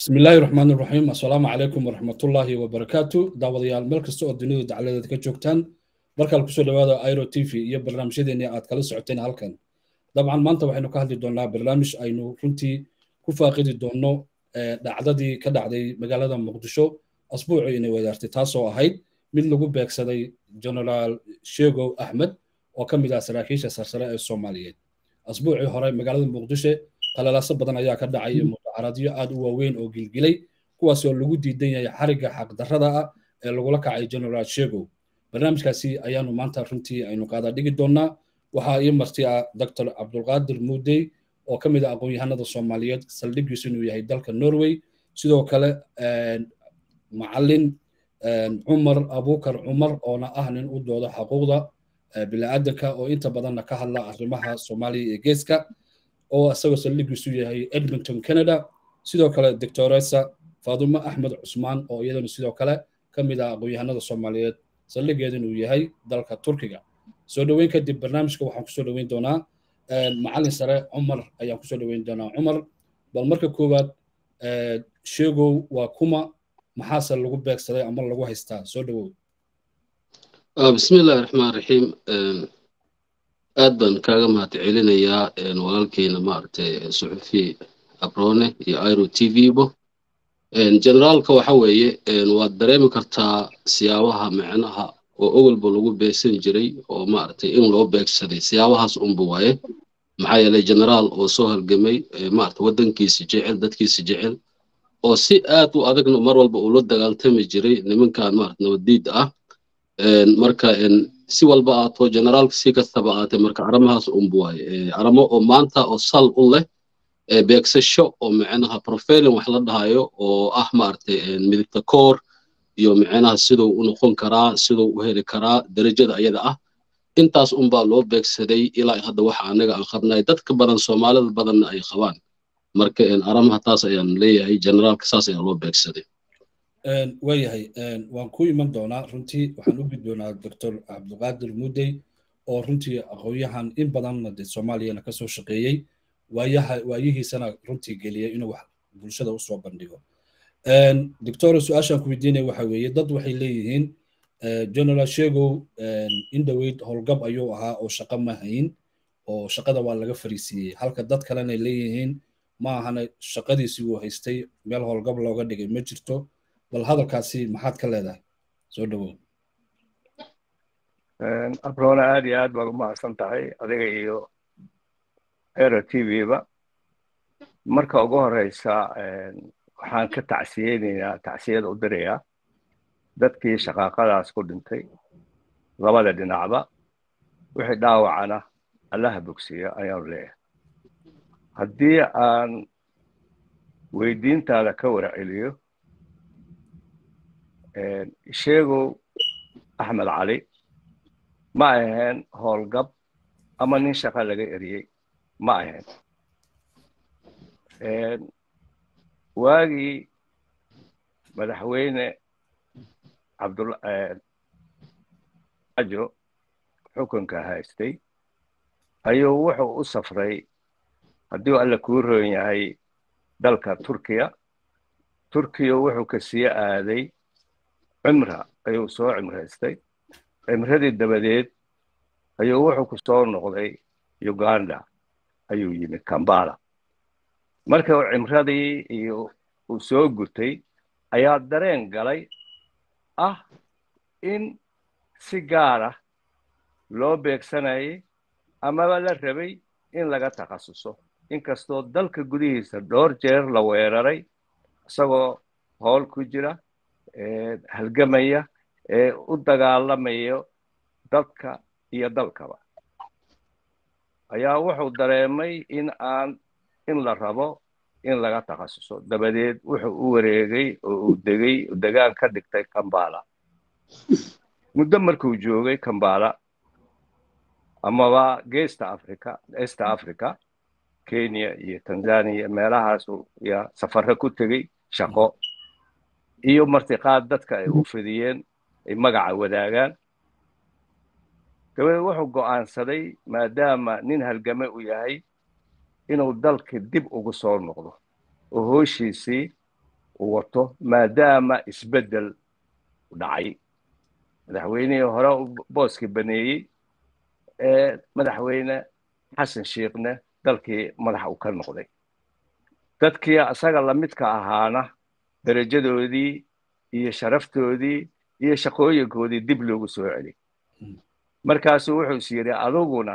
bismi illaahi raxmaan iraxiim assalaamu calaykum waraxmatullaahi wabarakaatu daawadayaal meel kasta oo dunida dacladeeda ka joogtaan markaal ku soo dhawaada airo t v iyo barnaamijyadeennii aad kala socoteen halkan. Dabcan maanta waxaynu ka hadli doonnaa barnaamij aynu runtii ku faaqidi doonno dhacdadii ka dhacday magaalada muqdisho asbuucii inay wadaartay taasoo ahayd mid lagu beegsaday genaraal sheegow axmed oo ka mid ah saraakiisha sarsare ee soomaaliyeed. Asbuucii hore magaalada muqdisho qalalaaso badan ayaa ka dhacay iyo mudacaradyo aad u waaweyn oo gilgilay kuwaas oo lagu diidan yahay xarigga xaqdarrada ah ee lagula kacay genaraal sheegow barnaamijkaasi ayaanu maanta runtii aynu qaada dhigi doonnaa. Waxaa ii marti ah doctor cabdulqaadir muudey oo ka mid ah aqoon-yahanada soomaaliyeed saldhigiisu inuu yahay dalka norway. Sidoo kale macallin cumar abukar cumar oona ah nin u dooda xuquuqda bini'aadanka oo inta badanna ka hadla arrimaha soomaaliya iyo geeska oo isagoo saldhigiisu yahay edmonton canada. Sidoo kale doctoresa faadumo axmed cusmaan oo iyadana sidoo kale ka mid ah aqoon-yahanada soomaaliyeed saldhigeedun uu yahay dalka turkiga. Soo dhoweyn kadib barnaamijka waxaan ku soo dhoweyn doonaa macallin sare cumar ayaan ku soo dhoweyn doonaa. Cumar bal marka koowaad sheegow waa kuma maxaase lagu beegsaday ama lagu haystaa? Soo dhowow bismi illaahi raxmaan raxiim aad baan kaaga mahad celinayaa walaalkeyna maaragtay suxufi abrone iyo iro t v-bo generaalka waxa weeye waad dareemi kartaa siyaabaha micnaha oo ogolba lagu beegsan jiray oo maaragtay in loo beegsaday siyaabahaas unba waaye. Maxaa yeelay generaal oo soo halgamay maaragtay waddankiisa jecel dadkiisa jecel oo si aad u adagna mar walba uu dagaaltami jiray nimankan maaragtay nabadiida ah marka si walba aato generaalka si kastaba aatay marka arrimahaas unba waaye oo maanta oo sal u leh beegsasho oo micnaha profiling wax la dhahayo oo ah maaragtay midibta koor iyo micnaha siduu u noqon karaa siduu u heli karaa derajada ayada ah. Intaas unbaa loo beegsaday ilaa hadda waxa anaga aan dadka badan soomaalida badanna ay qabaan. Marka arrimaha taas ayaan leeyahay generaalka saas ayaa loo beegsaday waayahay waan ku iman doonaa runtii waxaan u gudboonaa doctor cabdulqaadir mudey oo runtii aqoon-yahan in badanna de soomaaliyana ka soo shaqeeyey waayihiisana runtii geliyay inuu wax bulshada u soo bandhigo doctor su'aashaan ku weydiinaya waxa weeye dad waxay leeyihiin general sheegow in dhoweyd howlgab ayuu ahaa oo shaqo ma hayn oo shaqada waa laga fariisiiyey halka dad kalena leeyihiin ma ahana shaqadiisii uu haystay meel howlgab looga dhigay ma jirto bal hadalkaasi maxaad ka leedahay? Soo dhowow abrona aad iyo aad baad u mahadsan tahay adiga iyo ero t v-ba marka ugu horeysa waxaan ka tacsiyeynaynaa tacsiyada u dirayaa dadkii shaqaaqadaas ku dhintay labada dhinacba wixii dhaawacana allaha bogsiya ayaanu leeyahay. Haddii aan weydiintaada ka warceliyo sheegow axmed cali ma ahayn howlgab ama nin shaqa laga eriyey ma ahayn. Waagii madaxweyne cabdulajo xukunka haystay ayuu wuxuu u safray haddii alla kuu roon yahay dalka turkiya. Turkiya wuxuu ka sii aaday cimra ayuu soo cimraystay cimradii dabadeed ayuu wuxuu ku soo noqday uganda ayuu yimid kambala marka cimradii iyo uu soo gutay ayaa dareen galay ah in si gaar ah loo beegsanayay amaba la rabay in laga takhasuso inkastoo dalka gudihiisa dhowr jeer la weeraray isagoo howl ku jira halgamaya ee u dagaalamayo dadka iyo dalkaba. Ayaa wuxuu dareemay in aan in la rabo in laga takhasuso dabadeed wuxuu u wareegay oo uu degay degaan ka dhigtay kambala muddo markuu joogay kambala amaba geesta africa easta africa kenya iyo tanzania meelahaasu yaa safarre ku tegey shaqo iyo martiqaad dadka ay u fidiyeen ay magaca wadaagaan. Dabadeed wuxuu go'aansaday maadaama nin halgame u yahay inuu dalka dib ugu soo noqdo oo hooshiisii uu wato maadaama isbeddel dhacay. Madaxweynihii hore booskii baneeyey ee madaxweyne xasan sheekhne dalkii madaxa uu ka noqday. Dadkii asaga lamidka ahaana darajadoodii iyo sharaftoodii iyo shaqooyinkoodii dib loogu soo celi markaasuu wuxuu is yidhi aduguna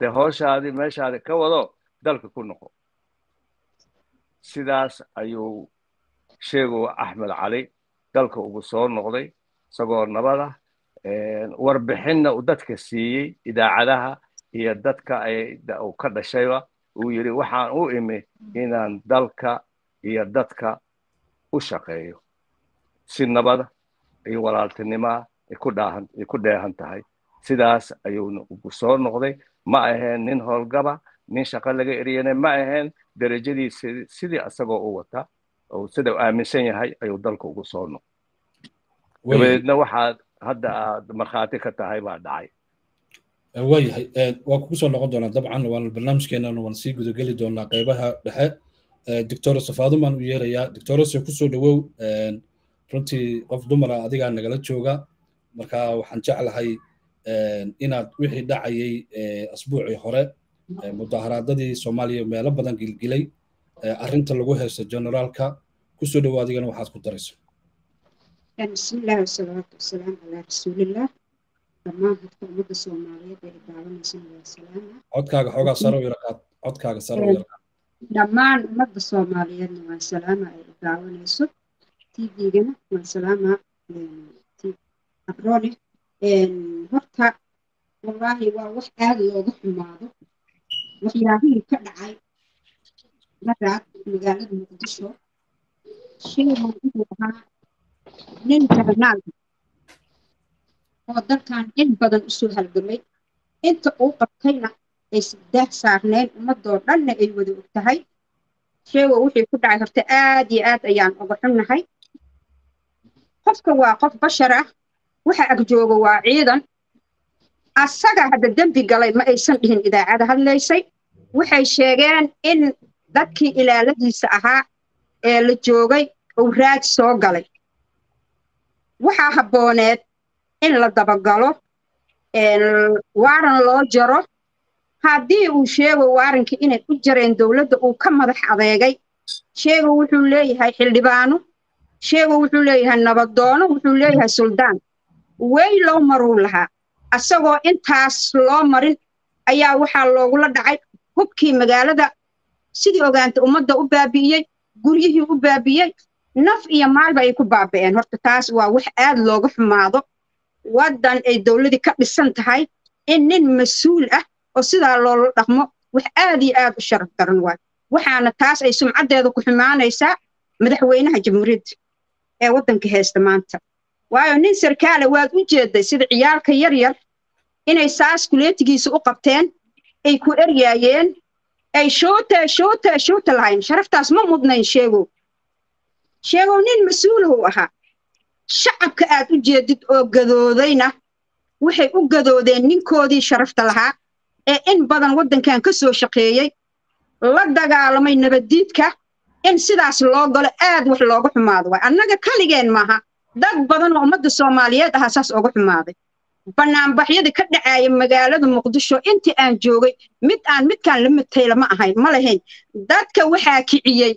dee hooshaadii meeshaadi ka wado dalka ku noqo sidaas ayuu sheegow axmed cali dalka ugu soo noqday isagoo nabada warbixinna uu dadka siiyey idaacadaha iyo dadka uu ka dhashayba uu yidhi waxaan u imi inaan dalka iyo dadka u shaqeeyo si nabada iyo walaaltinimaa ay ku dheehan tahay. Sidaas ayuuna ugu soo noqday. Ma aheen nin howlgaba nin shaqo laga eriyana ma aheen derajadiisi sidii asagoo u wata oo sida u aaminsan yahay ayuu dalka ugu soo noqday. Dabadeedna waxaad hadda aad markhaati ka tahay baa dhacay. Waayahay waa kugu soo noqon doonaa dabcan waan barnaamijkeenana waan sii gudageli doonaa qeybaha dhexe Eh, doctors of adumaan u yeerayaa. Doctorose ku soo dhawow eh, runtii qof dumara ah adigaa nagala jooga. Marka waxaan jeclahay eh, inaad wixii dhacayay asbuucii hore mudaharaadadii soomaaliya meelo badan gilgilay arrinta lagu heysto generaalka. Kusoo dhawow adigana waxaad ku darayso. Bismillahi wasalaatu wasalaam calaa rasuulillah dhammaan dadka ummadda soomaaliyeed ee daawanaysa waa salaama codkaaga xoogaa saro yarqaad codkaaga saro yarqaad dhammaan ummadda soomaaliyeedna waa salaama ay daawanayso tvgana waa salaama abrone horta wallaahi waa wax aada looga xumaado waxyaabihii ka dhacay maraad magaalada muqdisho sheegan wuxuu ahaa nin jarnaal oo dalkan in badan u soo halgamay inta uu qabtayna ay saddex saarneen ummadoo dhanna ay wada og tahay. Sheego wixii ku dhacay horta aad iyo aad ayaan uga xunnahay. Qofka waa qof bashar ah waxa agjooga waa ciidan. Asaga hadda dembi galay ma aysan dhihin idaacada hadlaysay. Waxay sheegeen in dadkii ilaaladiisa ahaa ee la joogay uu raaj soo galay. Waxaa habbooneed in la dabagalo waaran loo jaro haddii uu sheego waarankii inay u jareen dowladda uu ka madax adeegay sheego wuxuu leeyahay xildhibaano sheego wuxuu leeyahay nabadoono wuxuu leeyahay suldaan. Wey loo maruu lahaa. Asagoo intaas loo marin ayaa waxaa loogula dhacay hubkii magaalada. Sidii ogaanta ummadda u baabi'iyey guryihii u baabi'iyey naf iyo maalba ay ku baabi'een horta taas waa wax aad looga xumaado. Waddan ay dowladii ka dhisan tahay in nin mas'uul ah oo sidaa loola dhaqmo wax aad iyo aad u sharaf daran waay. Waxaana taas ay sumcaddeeda ku xumaanaysaa madaxweynaha jamhuuriyadda ee waddanka haysta maanta. Waayo nin sarkaale waad u jeeday sida ciyaalka yar yar inay saas kuleetigiisa u qabteen ay ku eryaayeen ay shuute shuute shuute lahayn sharaftaas ma mudnayn sheegow. Sheegow nin mas'uulahu ahaa. Shacabka aad u jeedid oo gadoodayna waxay u gadoodeen ninkoodii sharafta lahaa ee in badan waddankan ka soo shaqeeyey la dagaalamay nabaddiidka in sidaas loo galo aad wax looga xumaado. Waay annaga kaligeen maaha dad badan oo ummadda soomaaliyeed ahaa saas oga xumaaday. Bannaanbaxyadii ka dhacaaya magaalada muqdisho intii aan joogay mid aan midkaan la matayla ma ahayn ma lahayn. Dadka waxaa kiciyey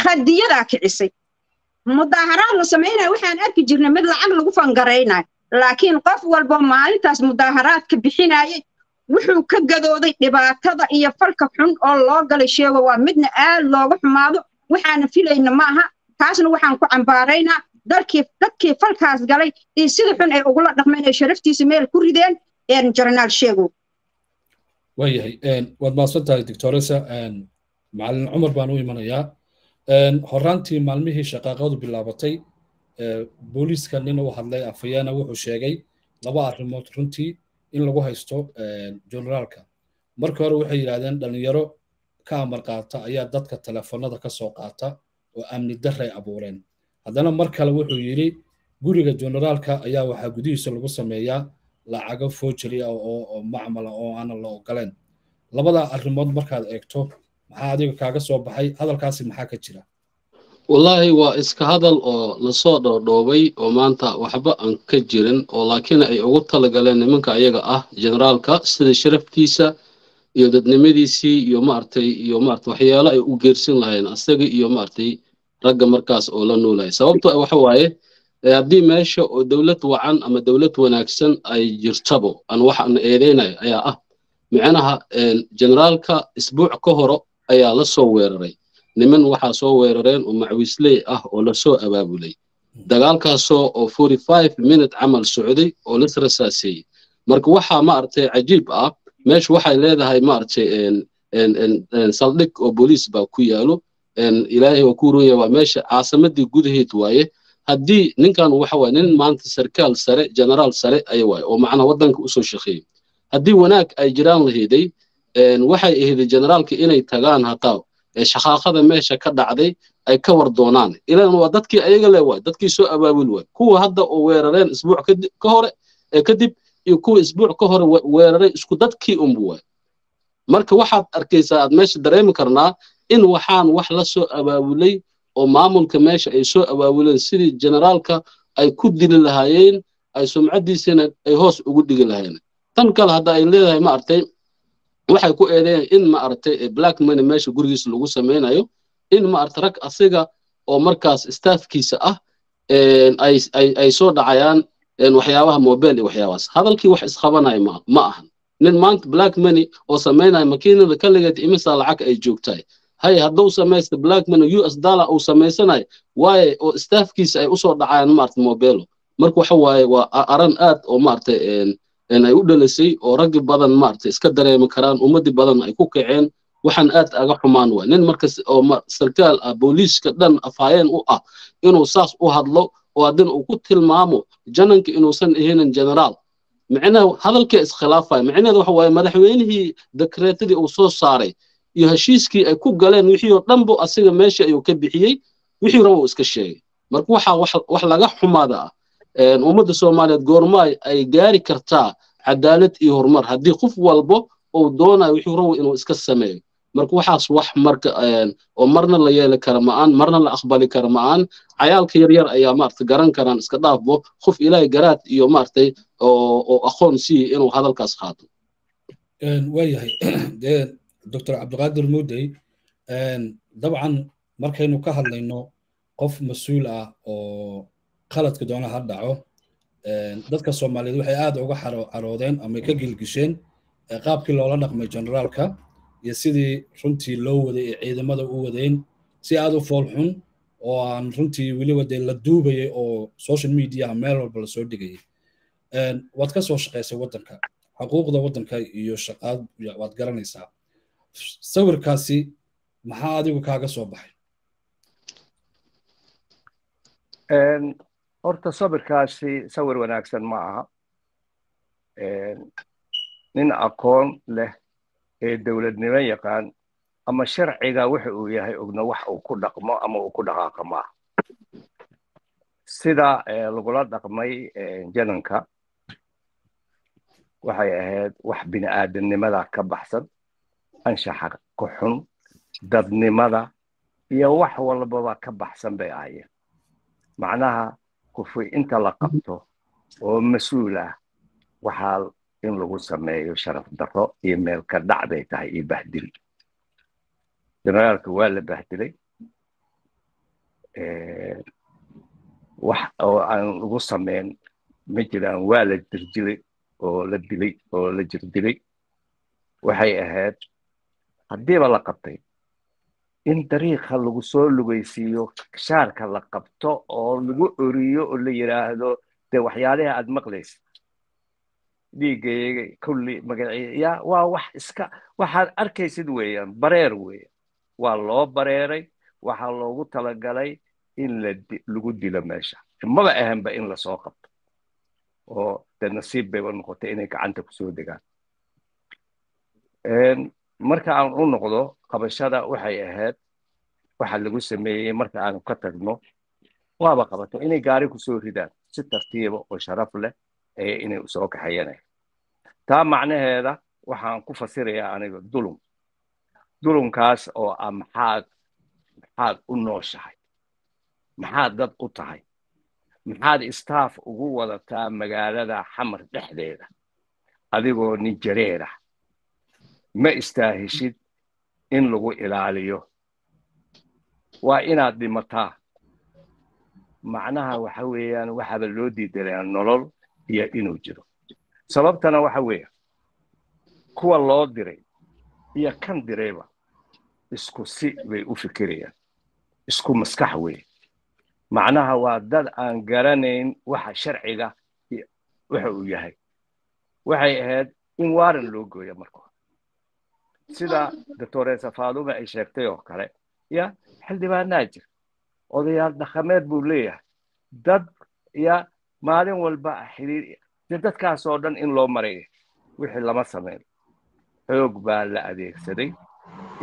khadiyadaa kicisay. Mudaaharaad la samaynaya waxaan arki jirnay mid lacag lagu fangaraynayo laakiin qof walba maalintaas mudaaharaadka bixinayay wuxuu ka gadooday dhibaatada iyo falka xun oo loo galay sheego waa midna aad looga xumaado waxaana filayna ma aha taasna waxaan ku cambaaraynaa dalkii dadkii falkaas galay iyo sida xun ay ugula dhaqmeen ay sharaftiisa meel ku rideen jarnaal sheegow waayahay waad mahadsan tahay doctoresa macalin cumar baan u imanayaa. Horaantii maalmihii shaqaaqadu bilaabatay booliiska nin u hadlay afhayeena wuxuu sheegay laba arrimood runtii in lagu haysto generaalka marka hore waxay yidhahdeen dhalinyaro ka amar qaata ayaa dadka telefoonada ka soo qaata oo amni darray abuureen. Haddana mar kale wuxuu yidhi guriga generaalka ayaa waxaa gudihiisa lagu sameeyaa lacago foojari ah oo macmala oo aanan la ogoleen labada arrimood markaad eegto maxaa adiga kaaga soo baxay? Hadalkaasi maxaa ka jira wallaahi waa iska hadal oo la soo dhoodhoobay oo maanta waxba aan ka jirin oo laakiin ay ugu talagaleen nimanka ayaga ah generaalka sida sharaftiisa iyo dadnimadiisii iyo maaragtay iyo maaragtay waxyaalo ay u geersin lahayn asaga iyo maaragtay ragga markaas oo la noolaya sababto waxa waaye haddii meesha oo dowlad wacan ama dowlad wanaagsan ay jirtabo aan waxaan eedeynaya ayaa ah. Micnaha generaalka isbuuc ka horo ayaa la soo weeraray niman waxaa soo weerareen oo macwiisley ah oo la soo abaabulay. Dagaalkaasoo oo forty five minute camal socday oo lis rasaaseeyey marka waxaa maaragtay cajiib ah meeshu waxay leedahay maaragtay saldhig oo booliis baa ku yaalo ilaahay waa ku runya waa meesha caasimadii gudaheed waaye. Haddii ninkan waxa nin maanta sarkaal sare generaal sare aya waaye oo macnaha waddanka u soo shaqeeyey haddii wanaag ay jiraan laheeday waxay ahayd generaalka inay tagaan hataa shaqaaqada meesha ka dhacday ay ka war doonaan. Ilan waa dadkii ayaga le waay dadkii soo abaabul waay. Kuwa hadda oo weerareen isbuuc ka hore ee kadib iyo kuwa isbuuc ka hore weeraray isku dadkii unbu waay. Marka waxaad arkaysaa aad meesha dareemi karnaa in waxaan wax la soo abaabulay oo maamulka meesha ay soo abaabuleen sidii generaalka ay ku dili lahaayeen ay sumcaddiisana ay hoos ugu dhigi lahaayeen. Tan kale hadda ay leedahay ma artay waxay ku eedeeyeen in ma aragtay black money meesha gurigiisa lagu samaynayo in ma aragtay rag asiga oo markaas staafkiisa ah ay soo dhacayaan waxyaabaha mobile iyo waxyaabahaas. Hadalkii wax isqabanaya ma ahan. Nin maanta black money oo samaynaya makiinada kaligeed imisa lacag ay joogtahay. Hay hadduu samaysta black money u s dollar uu samaysanayo waaye oo staafkiisa ay u soo dhacayaan maaragtay mobelo marka waxa waaye waa aran aad oo maaragtay ay u dhalisay oo raggi badan maaragtay iska dareemi karaan ummadii badan ay ku kaceen waxaan aad aga xumaan waay. Nin markas oo sarkaal ah booliiska dhan afaayeen u ah inuu saas u hadlo oo haddina uu ku tilmaamo jananka inuusan ahaynin generaal micnaha hadalkii iskhilaafaya micnaheeda waxa waaye madaxweynihii dekreetadii uu soo saaray iyo heshiiskii ay ku galeen wixii oo dhanbu asiga meesha ayuu ka bixiyey wixii raba uu iska sheegay. Marka waxaa wax laga xumaada ah ummadda soomaaliyeed goorma ay gaari kartaa cadaalad iyo horumar. Haddii qof walbo uu doonayo wixii rabo inuu iska sameeyo marka waxaas wax marka oo marna la yeeli kara ma'aan marna la aqbali kara ma'aan cayaalka yaryar ayaa maaragtay garan karaan iska dhaafbo. Qof ilaahay garaad iyo maaragtay oo aqoon siiye inuu hadalkaas qaato. Waayahay dee doctor cabdiqaadir muudey dabcan markaynu ka hadlayno qof mas'uul ah oo qaladka doona ha dhaco dadka soomaaliyeed waxay aad uga caroodeen ama ka gilgisheen qaabkii loola dhaqmay generaalka iyo sidii runtii loo waday ee ciidamada u wadeen si aad u foolxun oo aan runtii weliba dee la duubayay oo social mediaha meel walba la soo dhigayay. Waad ka soo shaqaysay waddanka xuquuqda waddanka iyo shaqaad waad garanaysaa. Sawirkaasi maxaa adigu kaaga soo baxay horta sawirkaasi sawir wanaagsan ma aha nin aqoon leh ee dowladnimo yaqaan ama sharciga waxa uu yahay ogna wax uu ku dhaqmo ama uu ku dhaqaaqo maaha sida lagula dhaqmay jananka waxay ahayd wax bini'aadanimada ka baxsan anshaxa ku xun dadnimada iyo wax walbaba ka baxsan bay ahaayeen macnaha kufi inta la qabto oo mas'uul ah waxaa in lagu sameeyo sharaf darro iyo meel ka dhac bay tahay iyo bahdil. Generaalka waa la bahdilay. Wax oo aan lagu sameyn ma jiraan waa la dirjilay oo la dilay oo la jirdilay waxay ahayd haddiiba la qabtay in dariiqa lagu soo lugaysiiyo shaarka la qabto oo lagu oriyo oo la yidhaahdo dee waxyaalaha aad maqlaysa. Dhiiggayga kulli magaciya waa wax iska waxaad arkaysid weeyaan bareer weeyaan. Waa loo bareeray waxaa loogu talagalay in lagu dilo meesha. Maba ahanba in la soo qabto oo dee nasiib bayba noqotay inay gacanta ku soo degaan marka aan u noqdo qabashada waxay ahayd waxa lagu sameeyey marka aanu ka tagno. Waaba qabato inay gaari ku soo ridaan si tartiiba oo sharaf leh ee inay u soo kaxayanay taa macnaheeda waxaan ku fasirayaa aniga dulum. Dulumkaas oo ah maxaad maxaad u nooshahay. Maxaad dad u tahay. Maxaad istaaf ugu wadataa magaalada xamar dhexdeeda adigoo nin jareerah ma istaahishid in lagu ilaaliyo? Waa inaad dhimataa. Macnaha waxa weeyaan waxaaba loo diidalayaa nolol iyo inuu jiro. Sababtana waxa weeya kuwa loo diray iyo kan dirayba isku si bay u fikirayaan isku maskax weeye macnaha waa dad aan garanayn waxa sharciga waxa uu yahay. Waxay ahayd in waaran loo gooya marka sida doctoresa faadume ay sheegtay oo kale ya xildhibaanaa jir odayaal dhaqameed buu leeyahay dad ya maalin walba xiriir de dadkaasoo dhan in loo maray wixii lama sameyn xoog baa la adeegsaday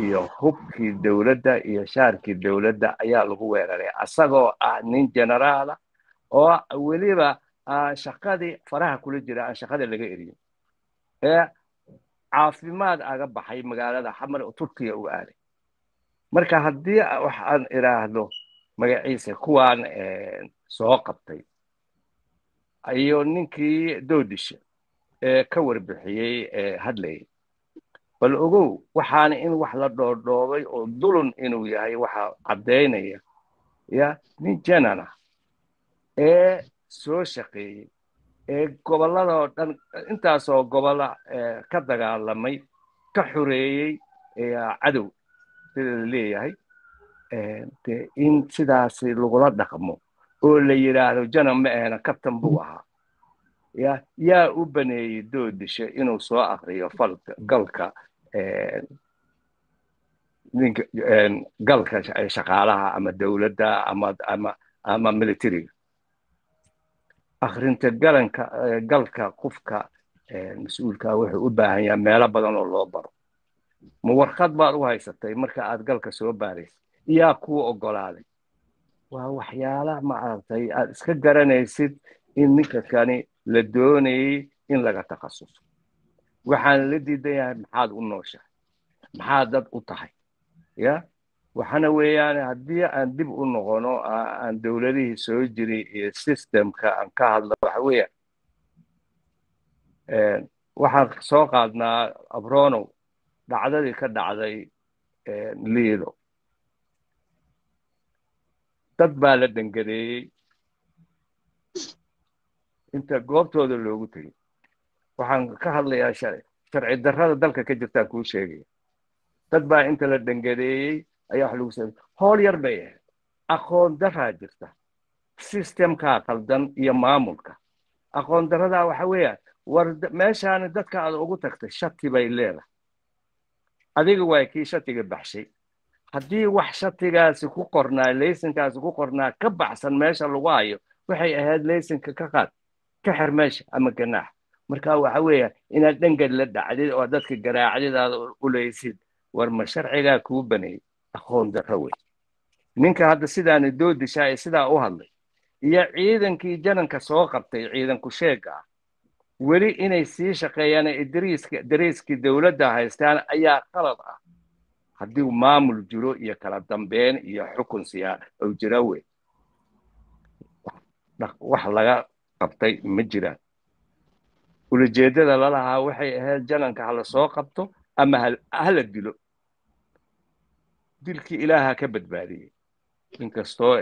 iyo hubkii dowladda iyo shaarkii dowladda ayaa lagu weeraray asagoo ah nin generaala oo weliba shaqadii faraha kula jira aan shaqada laga eriyin caafimaad aga baxay magaalada xamar oo turkiya u aaday. Marka haddii wax aan idhaahdo magaciisa kuwaan soo qabtay iyo ninkii doodisha ee ka warbixiyey ee hadlayay bal ogow waxaana in wax la dhoodhoobay oo dulun inuu yahay waxa caddaynaya ya nin janana ee soo shaqeeyey ee gobolladoo dhan intaasoo gobolla ka dagaalamay ka xoreeyey cadow sida la leeyahay de in sidaasi lagula dhaqmo oo la yidhaahdo jana ma ahna kabtan buu ahaa. Ya yaa u baneeyey doodisha inuu soo akriyo falka galka galka shaqaalaha ama dowladda ama ama ama militariga akrinta galanka galka qofka mas'uulka wuxuu u baahan yahay meelo badan oo loo baro. Ma warqad baad u haysatay marka aad galka soo baaraysa? Iyaa kuu oggolaaday waa waxyaala maaragtay aad iska garanaysid in ninka kani la doonayey in laga takhasuso waxaan la diidan yahay maxaad u nooshahay? Maxaad dad u tahay? Ya waxana weeyaan haddii aan dib u noqono aan dowladihii soo jiray iyo systemka aan ka hadlo waxa weeyaan waxaan soo qaadnaa abronow. Dhacdadii ka dhacday liido dad baa la dhangadeeyey inta goobtooda loogu tegey waxaan ka hadlayaa sharci darrada dalka ka jirtaan kuu sheegaya. Dad baa inta la dhangadeeyey ayaa wax lagu samey howl yar bay ahayd. Aqoon daraa jirta. Systemkaa qaldan iyo maamulka. Aqoon daradaa waxa weeyaan war meeshaani dadka aad ugu tagtay shati bay leedahay. Adiga waa kii shatiga baxshay. Haddii wax shatigaasi ku qornaa laysankaasi ku qornaa ka baxsan meesha lagu hayo waxay ahayd laysanka ka qaad ka xir meesha ama ganaax. Marka waxa weeya inaad dhangad la dhacdid oo dadka garaacdidaada ulaysid war ma sharcigaa kuu baneeyey aqoon darro wey ninka hadda sidaani doodishaa ee sidaa u hadlay iyo ciidankii jananka soo qabtay ciidanku sheega ah weli inay sii shaqeeyaan idriiska dariiskii dowladda haystaan ayaa qalad ah. Haddii maamul jiro iyo kala dambeyn iyo xukun siyaa oo jira wey wax laga qabtay ma jiraan ulajeeddada lalahaa waxay ahayd jananka hala soo qabto ama hala dilo dilkii ilaaha ka badbaadiyey. Inkastoo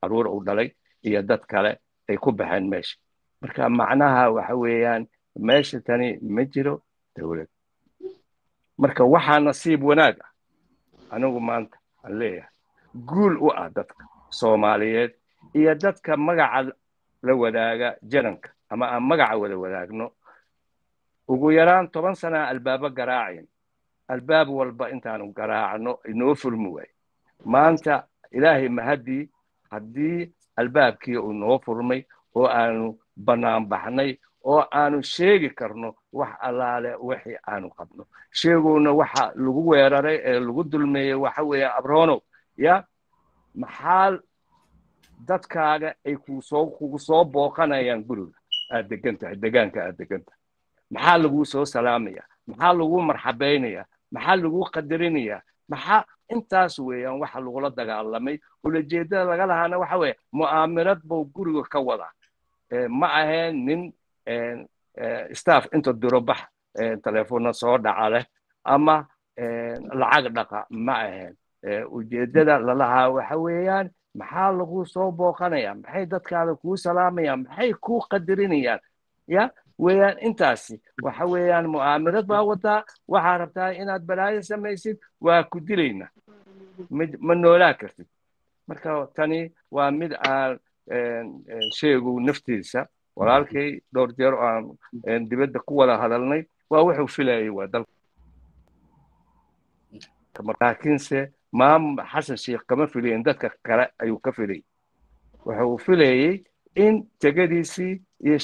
carruur uu dhalay iyo dad kale ay ku baxeen meesha. Marka macnaha waxa weeyaan meesha tani ma jiro dowlad marka waxaa nasiib wanaag ah anigu maanta aan leeyahay guul u ah dadka soomaaliyeed iyo dadka magaca la wadaaga jananka ama aan magaca wada wadaagno. Ugu yaraan toban sana albaabo garaacin albaab walba intaanu garaacno inoo furmi waayo maanta ilaahay mahadii haddii albaabkii uu noo furmay oo aanu bannaan baxnay oo aanu sheegi karno wax allaale wixii aanu qabno sheegowna waxa lagu weeraray ee lagu dulmeeyey waxa weeye abronow ya maxaa dadkaaga ay ku soo kugu soo booqanayaan guriga aad degan degaanka aad degan maxaa laguu soo salaamaya maxaa laguu marxabaynaya maxaa laguu qadarinayaa maxaa intaas weeyaan waxa lagula dagaalamay? Ulajeedada laga lahaana waxa weeye mu'aamirad buu guriga ka wadaa. Ma ahayn nin staff inta diro bax telefoonna soo dhaca leh ama lacag dhaqa ma ahayn ujeedada lalahaa waxa weeyaan maxaa lagu soo booqanaya? Maxay dadkaada kuu salaamayaan maxay kuu qadarinayaan ya weeyaan intaasi. Waxa weeyaan mu'aamirad baa wadaa waxaa rabtaa inaad balaayo samaysid waa ku dilayna. Ma noolaa kartid. Marka tani waa mid aan sheegu naftiisa walaalkay dhowr jeer oo aan dibadda ku wada hadalnay waa wuxuu filayay waa dalka laakiinse maam xasan sheekh kama filayin dadka kale ayuu ka filayay wuxuu filayey in tegadiisii iyo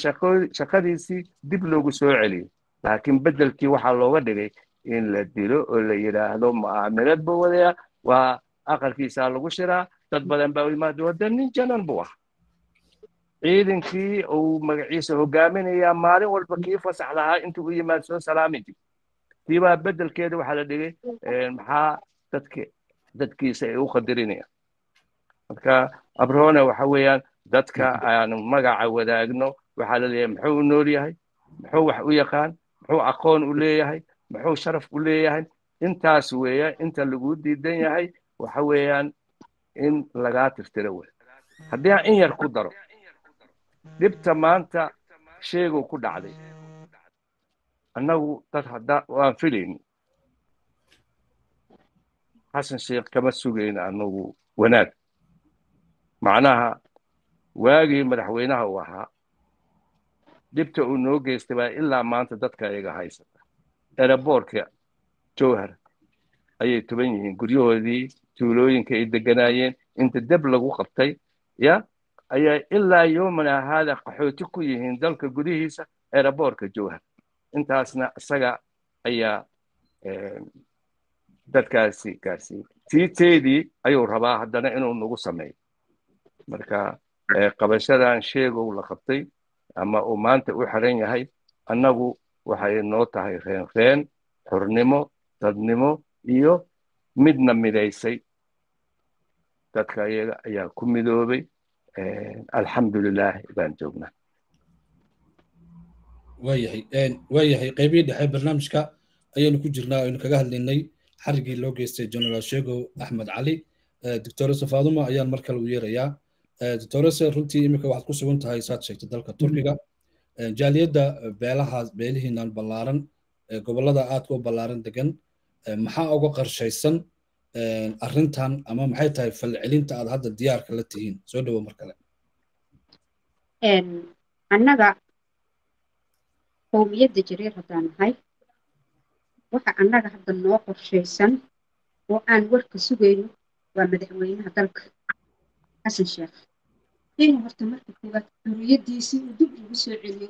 shaqadiisii dib loogu soo celiyey laakiin beddelkii waxaa looga dhigay in la dilo oo la yidhaahdo mu'aamirad buu wadaya waa aqalkiisaa lagu shiraa. Dad badan baa yimaada wadda nin janan buu ah ciidankii uu magaciisa hogaaminayaa maalin walba kii fasax lahaa intuu u yimaad soo salaami jir tiibaa beddelkeeda waxaa la dhigay maxaa dadka dadkiisa ay u qadirinayaan marka abrone waxa weeyaan dadka aan magaca wadaagno waxaa la leeyahay muxuu u nool yahay? Muxuu wax u yaqaan? Muxuu aqoon u leeyahay? Muxuu sharaf u leeyahay? Intaas weeya inta lagu diidan yahay waxa weeyaan in lagaa tirtiro wey. Haddii aan in yar ku daro dhibta maanta sheeguu ku dhacday. Annagu dad hadda waan filayni. Xasan sheekh kama sugayna annagu wanaag. Macnaha waagii madaxweynaha uu ahaa dhibta uu noo geystay baa ilaa maanta dadka ayaga haysata eraboorka jowhar ayay tuban yihiin. Guryahoodii tuulooyinka ay deganaayeen inta deb lagu qabtay ya ayaa ilaa yoomana haada qaxooti ku yihiin dalka gudihiisa eraboorka jowhar. Intaasna isaga ayaa dadkaasi gaarsiiyey tiiteedii ayuu rabaa haddana inuu nagu sameeyo. Marka qabashadan sheegow la qabtay ama uu maanta u xiran yahay annagu waxay noo tahay reen reen xurnimo dadnimo iyo midna midaysay. Dadka iyaga ayaa ku midoobay alxamdulilah baan joognaa. Waayahay waayahay qaybihii dhexe barnaamijka. Ayaynu ku jirnaa aynu kaga hadlaynay xarigii loo geystay generaal sheegow axmed cali doctorese faaduma ayaan mar kale u yeerayaa doctorese runtii iminka waxaad ku sugan tahay saad sheegtay dalka turkiga. Jaaliyadda beelaha beelihiinan ballaaran gobollada aadka u ballaaran degan maxaa uga qarshaysan arrintan ama maxay tahay falcelinta aad hadda diyaarka la tihiin? Soo dhowo mar kale. Annaga qowmiyadda jareer haddaan nahay waxa annaga hadda noo qorshaysan oo aan warka sugayno waa madaxweynaha dalka. Xasan sheekh inuu horta marka koowaad xuriyaddiisii uu dib ugu soo celiyo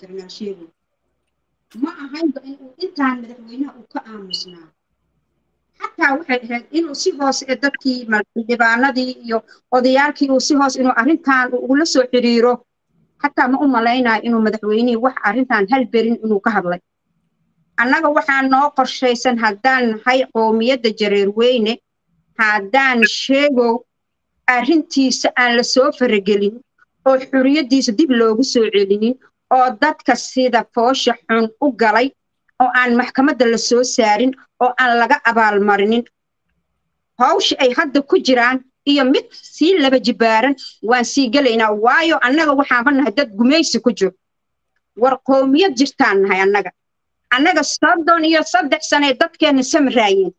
jarnaal ma ahaynba inuu intaan madaxweynaha uu ka aamusnaa. Xataa waxay ahayd inuu si hoose ee dadkii dhibaanadii iyo odayaalkii uu si hoose inuu arrintan ugula soo xiriiro. Xataa ma u malaynayo inuu madaxweynihii wax arrintan hal berin inuu ka hadlay. Annaga waxaa noo qorshaysan haddaan nahay qoomiyadda jareer weyne haddaan sheegow arrintiisa aan la soo faragelin oo xuriyaddiisa dib loogu soo celinin oo dadka sida foosha xun u galay oo aan maxkamadda la soo saarin oo aan laga abaalmarinin hawsha ay hadda ku jiraan iyo mid sii laba jibaaran waan sii gelaynaa waayo annaga waxaanba nahay dad gumaysi ku jiro. War qoomiyad jirtaan nahay annaga. Annaga soddon iyo saddex sane dadkeenna samraayeen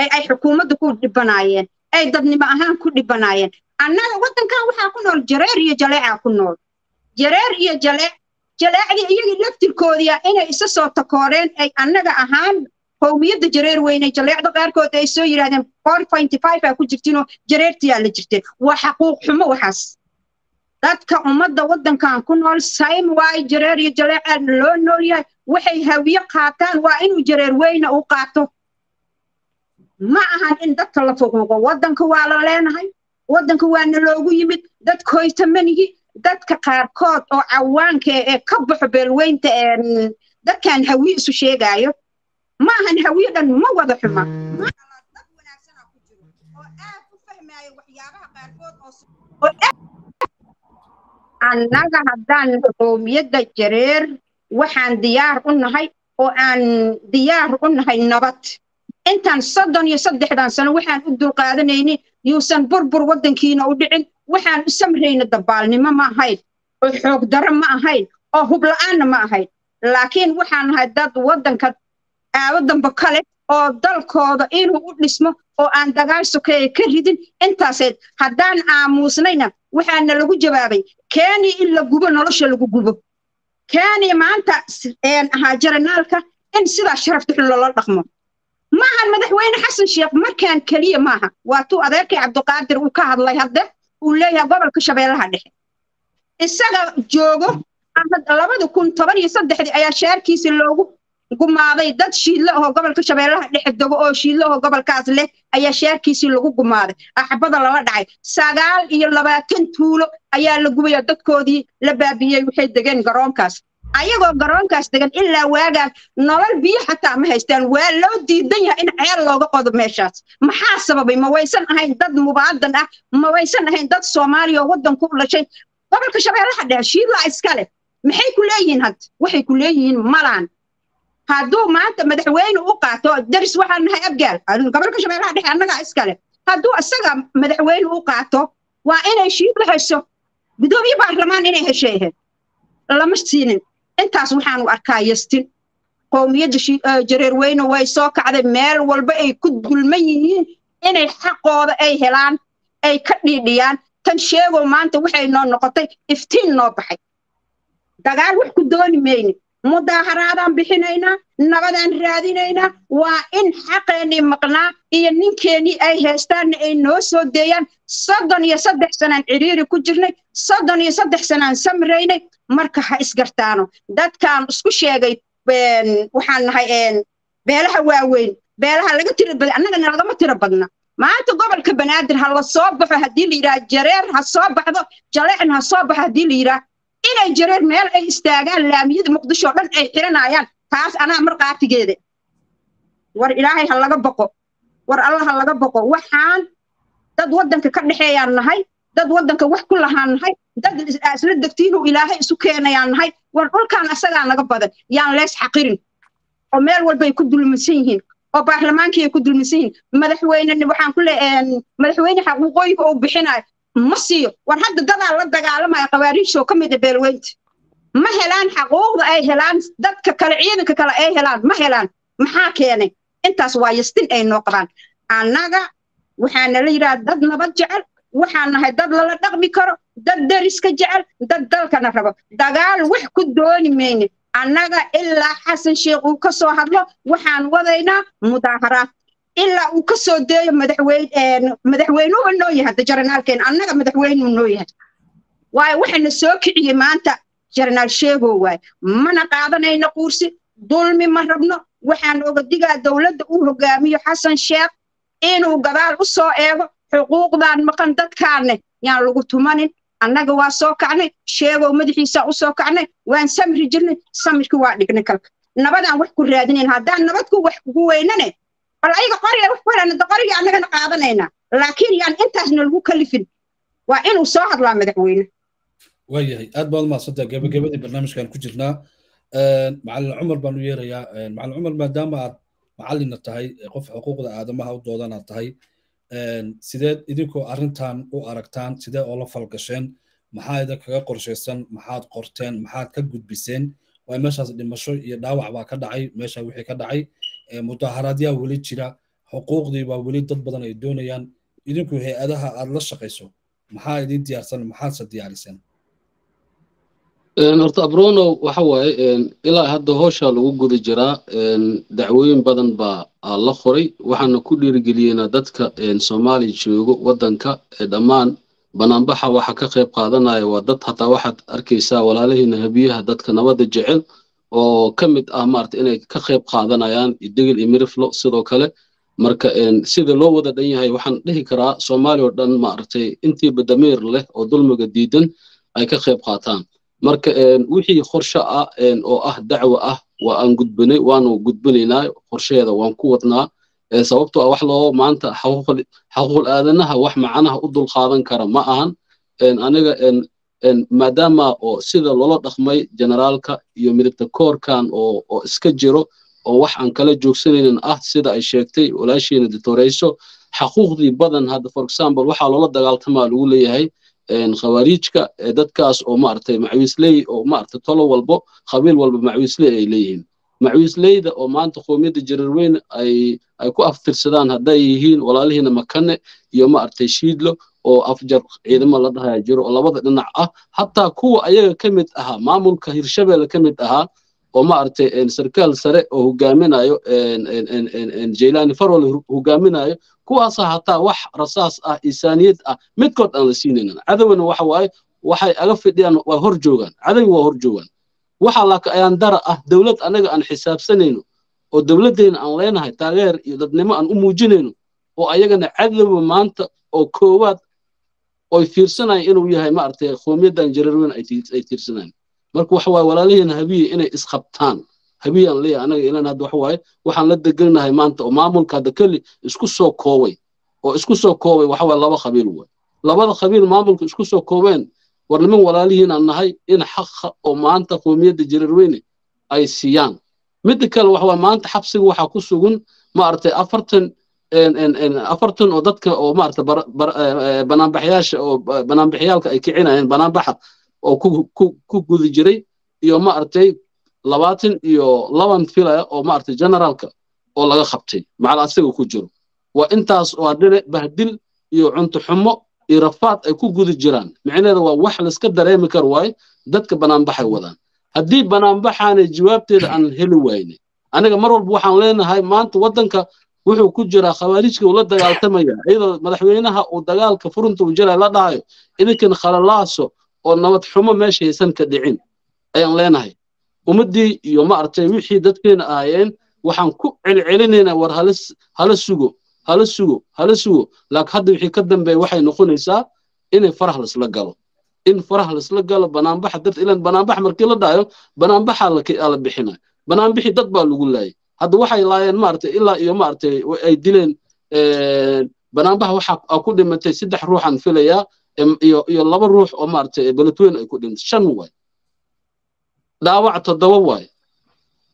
ee ay xukuumadda ku dhibanaayeen ay dadnimo ahaan ku dhibanaayeen annaga waddankan waxaa ku nool jareer iyo jaleecaa ku nool. Jareer iyo jalee jaleecdii iyagii laftirkoodiya inay isa soo takooreen ay annaga ahaan qowmiyadda jareer weyne jaleecda qaarkood ay soo yidhahdeen four pointy five aa ku jirtinoo jareertiyaa la jirteen waa xaquuq xumo waxaas. Dadka ummadda waddankan ku nool saym waay jareer iyo jaleecaa loo nool yahay. Waxay hawiye qaataan waa inuu jareer weyne u qaato ma ahan in dadka la fuquuqo waddanka waa la leenahay. Waddanka waana loogu yimid. Dadka hoytamanihi dadka qaarkood oo cawaanka ee ka baxo beelweynta dadkan hawiye isu sheegaayo. Ma ahan hawiye dhan ma wada xuma. Oo annaga haddaan qoomiyadda jareer waxaan diyaar u nahay oo aan diyaar u nahay nabad intaan soddon iyo saddexdan sano waxaan u dulqaadanaynin yuusan burbur waddankiina u dhicin waxaan u samrayna dabaalnimo ma ahayn oo xoog daro ma ahayn oo hubla'aanna ma ahayn. Laakiin waxaan nahay dad waddanka aawadamba kale oo dalkooda inuu u dhismo oo aan dagaal sokeeye ka ridin intaaseed. Haddaan aamuusnayna waxaana lagu jawaabay keni in la gubo nolosha lagu gubo. Keni maanta ahaa jaranaalka in sidaa sharafta xun loola dhaqmo maahan madaxweyne xasan sheekh markaan keliya maaha waa tuu adeerkay cabdiqaadir uu ka hadlay hadde uu leeyahay gobolka shabeellaha dhexe. Isaga joogo labada kun toban iyo saddexdii ayaa shaarkiisi loogu gumaaday. Dad shiidle ahoo gobolka shabeellaha dhexe dego oo shiidle ahoo gobolkaas leh ayaa shaarkiisii lagu gumaaday. Axbada lala dhacay. Sagaal iyo labaatan tuulo ayaa la gubaya dadkoodii la baabiyey. Waxay degeen garoonkaas ayagoo garoonkaas degan ilaa waagaas nolol biyo xataa ma haystaan. Waa loo diidan yahay in ceel looga qodo meeshaas. Maxaa sababay? Ma waysan ahayn dad mubaadan ah. Ma waysan ahayn dad soomaaliya oo waddanku u dhashay. Gobolka shabeellaha shiidla iska leh. Maxay ku leeyihiin hadda waxay ku leeyihiin malaan. Hadduu maanta madaxweyne u qaato daris waxaan nahay abgaal. Gobolka shabeellaha dhexe annagaa iskale hadduu isaga madaxweyne u qaato waa inay shiid la hesho gudoomiye baarlamaan inay ahayd lama siinin intaas waxaanu arkaa yastin. Qowmiyadda jareerweyne way soo kacday meel walba ay ku dulman yihiin inay xaqooda ay helaan ay ka dhiidhiyaan. Tan sheegow maanta waxay noo noqotay iftiin noo baxay. Dagaal wax ku dooni mayne mudaaharaadaan bixinaynaa nabadaan raadinaynaa waa in xaqeennii maqnaa iyo ninkeennii ay haystaanna ay noo soo deeyaan. Soddon iyo saddex sanaan ciriiri ku jirnay soddon iyo saddex sanaan samraynay marka ha isgartaano dadkaan isku sheegay waxaan nahay beelaha waaweyn beelaha laga tira badan annagana lagama tiro badna. Maanta gobolka banaadir ha la soo baxo haddii la yidhaha jareer ha soo baxdo jaleecna ha soo baxo haddii la yidhaha inay jareer meel ay istaagaan laamiyada muqdisho dhan ay xiranayaan taas anaa marqaatigeeda war ilaahay ha laga boqo. War allah ha laga boqo. Waxaan dad waddanka ka dhexeeyaan nahay dad waddanka wax ku lahaan nahay dad isla degtiinuu ilaahay isu keenayaan nahay. War dhulkaan asagaa naga badan. Yaan lees xaqirin. Oo meel walbay ku dulmisan yihiin. Oo baarlamaankii ay ku dulmisan yihiin. Madaxweyne waxaan ku leeyahay madaxweyne xaquuqooyinka uu bixinayo ma siiyo. War hadda dadaa la dagaalamaya qawaariijoo ka mid a beelweynta. Ma helaan xaquuqda ay helaan. Dadka kale ciidanka kale ay helaan. Ma helaan. Maxaa keenay? Intaas waa yastin ay noo qabaan annaga waxaana la yidhaha dad nabad jecel. Waxaan nahay dad lala dhaqmi karo dad deriska jecel dad dalkana rabo. Dagaal wax ku dooni mayne. Annaga ilaa xasan sheekh uu ka soo hadlo waxaan wadaynaa mudaaharaad. Ilaa uu ka soo deeyo madaxweynuhu noo yahay jaranaalkeen annaga madaxweynuu noo yahay. Waayo waxana soo kiciyey maanta jaranaal sheegoo waaye mana qaadanayno quursi dulmi ma rabno. Waxaan oga digaa dowladda uu hogaamiyo xasan sheekh inuu gadaal u soo eego xuquuqdan maqan dadkaanne yaan lagu tumanin annaga waa soo kacnay sheegow madaxiisaa u soo kacnay waan samri jirnay samirkii waa dhignay kalka nabadaan wax ku raadinayn haddaan nabad ku wax ku weynane bal ayaga qoriga wax ku helana qorigii annagana qaadanaynaa laakiin yaan intaasna lagu kalifin. Waa inuu soo hadlaa madaxweyne waayahay aad baad umahadsantaa gebagabadii barnaamijkan ku jirnaa. Macalin cumar baan u yeerayaa. Macalin cumar maadaama aad macalina tahay qof xuquuqda aadamaha u doodanaad tahay sideed idinkoo arrintan u aragtaan sidee oo la falgasheen maxaa idin kaga qorshaysan? Maxaad qorteen? Maxaad ka gudbiseen? Waa meeshaas dhimasho iyo dhaawac baa ka dhacay meesha wixii ka dhacay. Mudaaharaadyaa weli jira xuquuqdii baa weli dad badan ay doonayaan. Idinku hay'adaha aad la shaqayso maxaa idin diyaarsan? Maxaadse diyaariseen horta abrono waxa waaye ilaa hadda hooshaa lagu guda jiraa dacwooyin badan baa la qoray. Waxaana ku dhiirigeliyeenaa dadka soomaaliya joogo waddanka dhammaan banaanbaxa waxa ka qayb qaadanaya waa dad hataa waxaad arkaysaa walaalahiina habiyaha dadka nabadda jecel oo ka mid ah maarata inay ka qayb qaadanayaan degel iyo miriflo. Sidoo kale marka sida loo wada dhan yahay waxaan dhihi karaa soomaaliya oo dhan maaragtay intiiba damiir leh oo dulmiga diidan ay ka qayb qaataan marka wixii qorshe ah oo ah dacwo ah waa aan gudbinay waanu gudbinaynaa qorsheheeda waan ku wadnaa sababtoo ah wax loo maanta xaquuqul aadanaha wax macnaha u dulqaadan kara ma ahan. Aniga maadaama oo sida loola dhaqmay generaalka iyo midabta koorkan oo oo iska jiro oo wax aan kala joogsanaynin ah sida ay sheegtay walaashiina ditoreyso xaquuqdii badan hadda for example waxaa loola dagaaltamaa lagu leeyahay khawaariijka dadkaas oo maaragtay macwiisley oo maaragtay tolo walbo qabiil walba macwiisley ay leeyihiin. Macwiisleyda oo maanta qoomiyadda jareerweyn ay ay ku aftirsadaan hadday yihiin walaalihiina makane iyo maaragtay shiidlo oo afjar ciidamo la dhahaya jiro oo labada dhinac ah. Hataa kuwa ayaga ka mid ahaa maamulka hirshabelle ka mid ahaa oo maaragtay sarkaal sare oo hogaaminayo jaylaani farol hogaaminayo kuwaasaa hataa wax rasaas ah isaaniyad ah midkood aan la siinaynin cadowna waxa waaye waxay aga fidhiyaan waa hor joogaan. Cadawi waa hor joogaan. Waxa laaka ayaan dara ah dowlad anaga aan xisaabsanayno oo dowladdeena aan leenahay taageer iyo dadnimo aan u muujinayno oo ayagana cadowba maanta oo koowaad oy fiirsanayaan inuu yahay maaragtay qoomiyaddan jareerweyn ay fiirsanayaan marka waxa waaye walaalihiina habiye inay isqabtaan habiye aan anaga ilan hadda waxa waxaan la degannahay maanta oo maamulka hadda keli isku soo koobay oo isku soo koobay waxa waaye laba qabiil waay. Labada qabiil maamulka isku soo koobeen war niman walaalihiin aan nahay in xaqa oo maanta qoomiyadda jareerweyne ay siiyaan. Midda kale waxa maanta xabsiga waxaa ku sugan maaragtay afartan afartan oo dadka oo maaragtay banaanbaxyaasha oo banaanbaxyaalka ay kicinayeen banaanbaxa oo ku gudi jiray iyo maaragtay labaatan iyo laban filaya oo maaragtay generaalka oo laga qabtay. Macal asaga ku jiro. Waa intaas oo haddana bahdil iyo cunto xumo iyo rafaad ay ku gudi jiraan. Micnaheeda waa wax layska dareemi karo waaye dadka banaanbaxay wadaan. Haddii banaanbaxaanay jawaabteeda aan heli wayne aniga mar walba waxaan leenahay maanta waddanka wuxuu ku jiraa khawaarijka uu la dagaaltamaya iyadoo madaxweynaha uu dagaalka furunta uu jiray la dhahayo idinkan khalalaaso oo nabad xumo meesha haysan ka dhicin ayaan leenahay ummaddii iyo maaragtay wixii dadkeena ahaayeen waxaan ku celcelinaynaa war hala sugo hala sugo hala sugo. Laakiin hadda wixii ka dambeeya waxay noqonaysaa inay farah laisla galo. In farah laisla galo banaanbaxa darta ilan banaanbax markii la dhahayo banaanbaxa la bixina banaanbixi dad baa lagu laayay. Hadda waxay laayeen maaragtay ilaa iyo maaragtay ay dileen banaanbaxa waxaa ku dhimatay saddex ruuxaan filayaa iyo laba ruux oo maaragtay beledweyn ay ku dhintay shan waay dhaawac toddoba waay.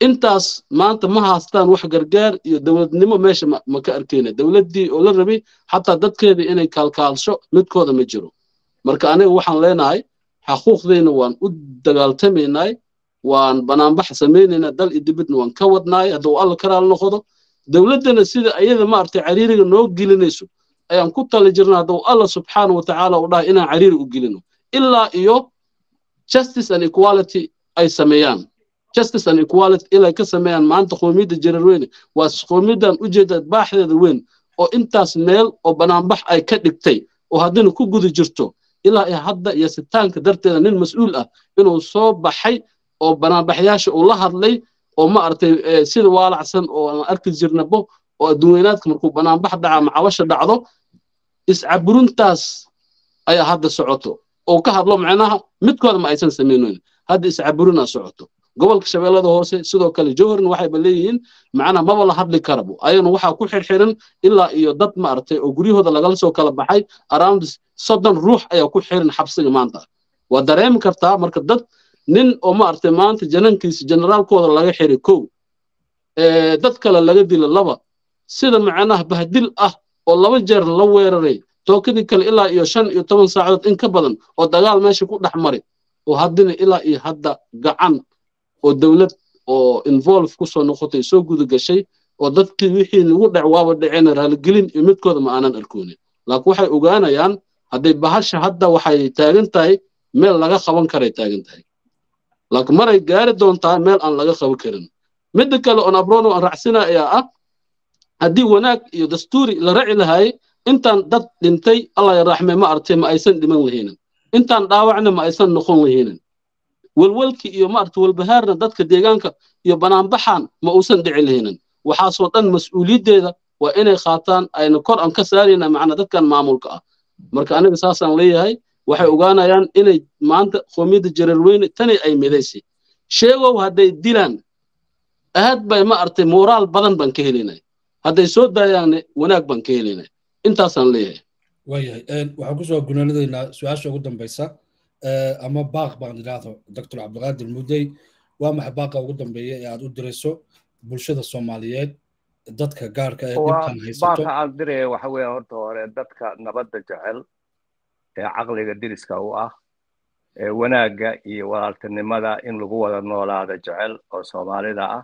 Intaas maanta ma haastaan wax gargaar iyo dowladnimo meesha ma ka arkeyna dowladdii oo la rabay xataa dadkeeda inay kaalkaalsho midkooda ma jiro. Marka aniga waxaan leenahay xaquuqdayna waan u dagaaltamaynay waan banaanbax samaynaynaa dal iyo dibadna waan ka wadnaay hadduu alla karaal noqdo dowladdana sida ayada maaragtay cariiriga noo gelinayso ayaan ku tali jirna hadduu alla subxaana wa tacaala u dhahay inaan cariiri u gelino. Ilaa iyo justice and equality ay sameeyaan. Justice and equality ilay ka sameeyaan maanta qoomiyadda jareerweyne waa qoomiyaddan ujeeda baaxdeeda weyn oo intaas meel oo banaanbax ay ka dhigtay oo haddana ku guda jirto. Ilaa iyo hadda iyo sitaanka darteeda nin mas'uul ah inuu soo baxay oo banaanbaxyaasha uu la hadlay oo maaragtay sida waalacsan oo aan arki jirnabo oo adduunyanaadka markuu banaanbax dhaca macawasha dhacdo iscaburintaas ayaa hadda socoto. Oo ka hadlo macnaha midkooda ma aysan samaynayn hadda iscaburinaa socoto. Gobolka shabeellada hoose sidoo kale jowharna waxayba leeyihiin macnaha maba la hadli karabo ayagana waxaa ku xirxiran ilaa iyo dad maaragtay oo guryahooda lagala soo kala baxay around soddon ruux ayaa ku xiran xabsiga maanta. Waa dareemi kartaa marka dad nin oo maaragtay maanta janankiisa generaalkooda laga xiray kow dad kale laga dila laba. Sida macnaha bahdil ah oo laba jeer la weeraray tookadii kale ilaa iyo shan iyo toban saacadood in ka badan oo dagaal meesha ku dhex maray oo haddina ilaa iyo hadda gacan oo dowlad oo involve ku soo noqotay soo guda gashay oo dadkii wixii nagu dhac waaba dhaceen raaligelin iyo midkooda ma aanan arkoonin. Laakiin waxay ogaanayaan hadday bahasha hadda waxay taagan tahay meel laga qaban karay taagan tahay. Laakiin maray gaari doontaa meel aan laga qaban karin. Midda kale oon abrono aan raacsina ayaa ah haddii wanaag iyo dastuuri la raci lahaayey intaan dad dhintay allah ya raxme ma aragtay ma aysan dhiman lahaynin intaan dhaawacna ma aysan noqon lahaynin walwalki iyo maaragta walbahaarna dadka deegaanka iyo banaanbaxan ma uusan dhici lahaynin waxaasoo dhan mas'uuliyaddeeda waa inay qaataan ayna kor aan ka saarayna macna dadkan maamulka ah. Marka aniga saasaan leeyahay waxay ogaanayaan inay maanta qoomiyadda jareerweyne tani ay midaysay. Sheegow hadday dilaan aad bay ma aragtay moraal badan baan ka helinay hadday soo daayaanne wanaag baan ka helayna intaasaan leeyahay waayahay waxaan ku soo gunaanadaynaa su'aasha ugu dambaysa ama baaq baan idhaahdo doctor cabdiqaadir mudey waa maxay baaqa ugu dambeeya ee aad u dirayso bulshada soomaaliyeed dadka gaarka ee dhibkan haysato? baaqa aan diraya waxa weeye horta hore dadka nabadda jecel ee caqliga diriska u ah ee wanaagga iyo walaaltinimada in lagu wada noolaada jecel oo soomaalida ah.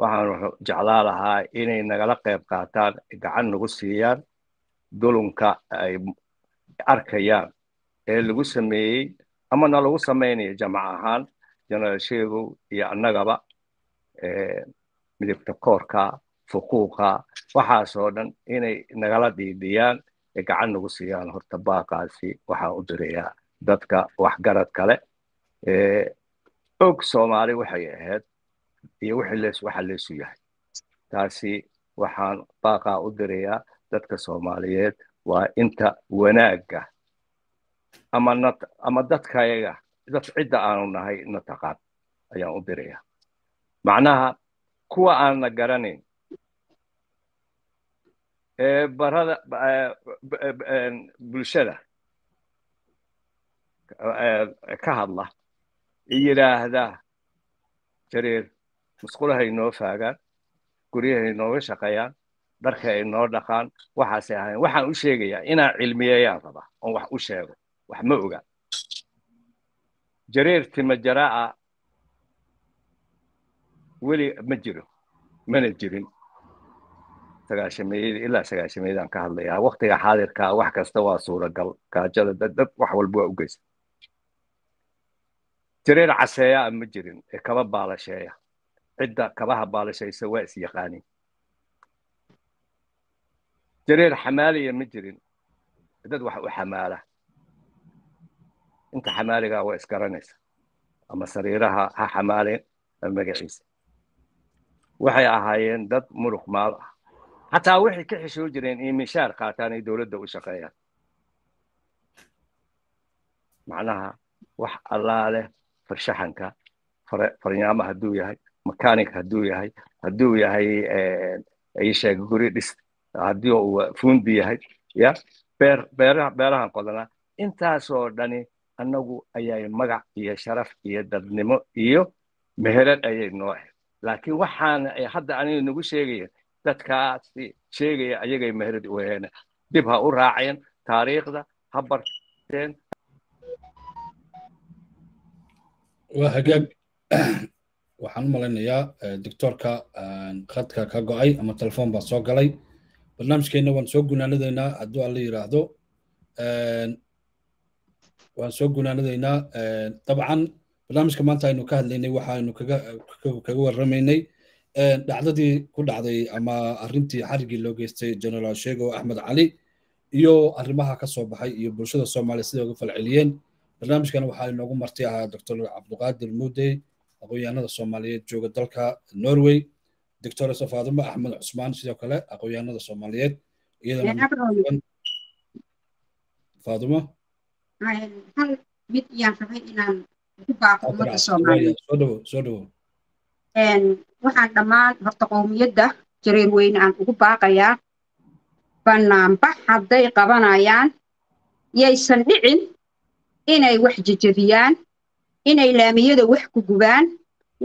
Waxaanu jeclaa lahaa inay nagala qayb qaataan gacan nagu siiyaan dulunka ay arkayaan ee lagu sameeyey ama na lagu samaynayo jamac ahaan jenaraal sheegow iyo annagaba midabta koorka fuquuqa waxaasoo dhan inay nagala dhiidhiyaan ee gacan nagu siiyaan. Horta baaqaasi waxaan u dirayaa dadka waxgarad kale. Og soomaali waxay ahayd iyo waxa leesu yahay. Taasi waxaan baaqaa u dirayaa dadka soomaaliyeed waa inta wanaagga ama ama dadkayaga dad cidda aanu nahay na taqaan ayaan u dirayaa macnaha kuwa aan na garanayn ee barada bulshada ka hadla yidhaahda jareer musqulahay noo faagaan guryahay nooga shaqeeyaan dharka ay noo dhaqaan waxaasay ahayn waxaan u sheegayaa inaan cilmiyeeyaan rabaa oon wax u sheego wax ma oga. Jareer tima jaraa'a weli ma jiro mana jirin. Sagaashameeyada ilaa sagaashameeyadaan ka hadlayaa waktiga xaadirkaa wax kasta waa suuragal gaajada dad dad wax walba waa u geysa. Jareer caseeyaa ma jirin ee kaba baalasheeya cidda kabaha baalashaysa waa is yaqaanin jareer xamaaliya ma jirin dad wax u xamaala inta xamaaligaa waa isgaranaysa ama sariiraha ha xamaaleen ama magaciisa waxay ahaayeen dad muruq maal ah xataa waxay ka xishoo jireen in mishaar qaataan ay dowladda u shaqeeyaan macnaha wax allaale farshaxanka farnyaamo hadduu yahay mechanic hadduu yahay hadduu yahay isheeg guri dhis haddii uu fuundi yahay ya? Beer beeraha beerahan qodanaa intaasoo dhani annagu ayay magac iyo sharaf iyo dadnimo iyo meherad ayay noo ahayd. Laakiin waxaana ay hadda aniga nagu sheegayeen dadkaasi sheegaya ayagay meherad u aheen dib ha u raaceen taariikhda ha barteen. Waa hagaag. Waxaan u malaynayaa doctoorka khadka ka go'ay ama telefoon baa soo galay barnaamijkeenna waan soo gunaanadaynaa hadduu alla yidhaahdo waan soo gunaanadaynaa dabcan barnaamijka maanta aynu ka hadlaynay waxaaynu kaga warramaynay dhacdadii ku dhacday ama arrintii xarigii loo geystay generaal sheego axmed cali iyo arrimaha ka soo baxay iyo bulshada soomaaliya siday uga falceliyeen. Barnaamijkan waxaa inoogu marti ahaa doctor cabdiqaadir muudey aqoonyahanada soomaaliyeed jooga dalka norway doctor faadimo axmed cusmaan sidoo kale aqoonyahanada soomaaliyeed faadimo hal mid ayaan rabay inaan ku baaqo ummadda soomaaliyeed. soo dhawo soo dhawo waxaan dhammaan horta qowmiyadda jareer weyne aan ugu baaqayaa banaanbax hadday qabanayaan yaysan dhicin inay wax jejebiyaan inay laamiyada wax ku gubaan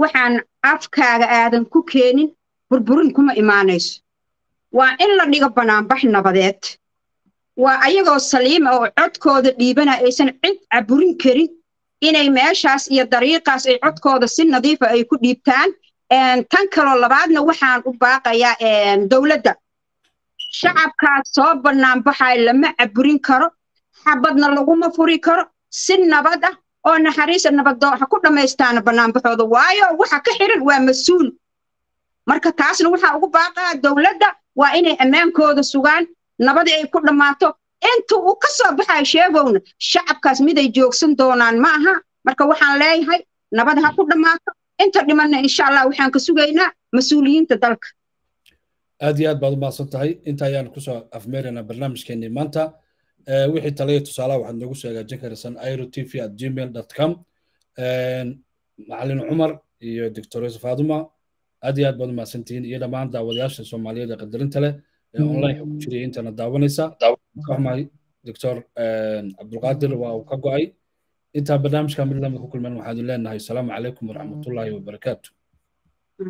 waxaan afkaaga aadan ku keenin burburin kuma imaanayso. Waa in la dhigo banaanbax nabadeed. Waa ayagoo saliima oo codkooda dhiibana aysan cid caburin karin. Inay meeshaas iyo dariiqaas ay codkooda si nadiifa ay ku dhiibtaan. Tan kaloo labaadna waxaan u baaqayaa dowladda. Shacabkaas soo banaanbaxay lama caburin karo. Xabadna laguma furi karo. Si nabad ah oo naxariisa nabadoo ha ku dhammaystaana banaanbaxooda. Waayo waxa ka xiran waa mas'uul marka taasna waxaa ugu baaqaa dowladda waa inay ammaankooda sugaan nabadii ay ku dhammaato. Inta uu ka soo baxayo sheegowna shacabkaas miday joogsan doonaan ma aha. Marka waxaan leeyahay nabad ha ku dhammaato. Inta dhimanna insha allah waxaan ka sugaynaa mas'uuliyiinta dalka. Aad iyo aad baad u tahay. Inta ayaan ku soo afmeeraynaa barnaamijkeenii. Maanta wixii talaya tusaalaha waxaad noogu soo hagaajin karaysaan airo t v at gmail dot com. Macalin cumar iyo doctor yusuf faaduma aad iyo aad baad umahadsantihiin iyo dhammaan daawadayaasha soomaaliyeed ee qadarinta leh ee online ku jiray intana daawanaysa waxmahay doctor cabdulqaadir waa uu ka go'ay intaa barnaamijka mid lamid ku kulmeen waxaan leenahay asalaamu calaykum waraxmatullaahi wabarakaatu